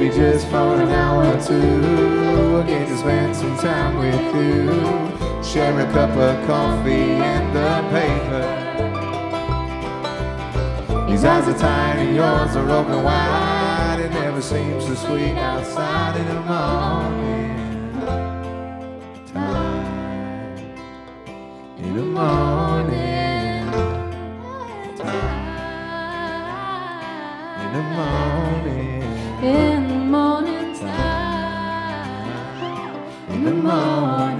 maybe just for an hour or two. Get to spend some time with you. Share a cup of coffee and the paper. His eyes are tiny, yours are open wide. It never seems so sweet outside in the morning. Time. In the morning. Time. In the morning. In the morning.